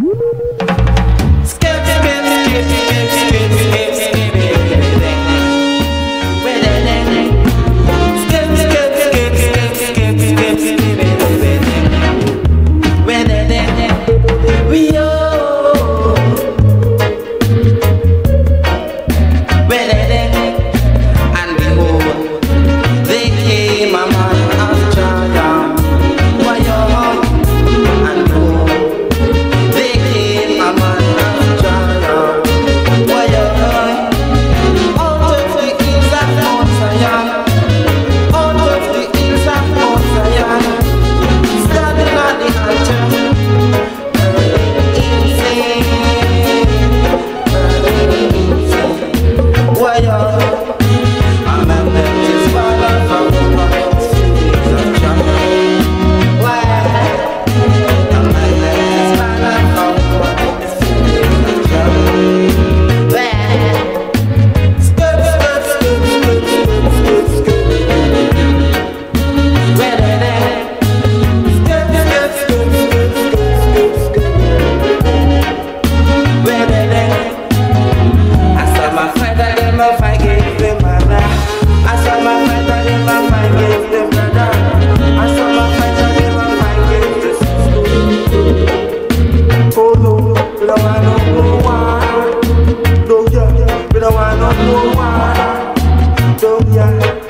Música that,